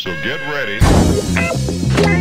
So get ready.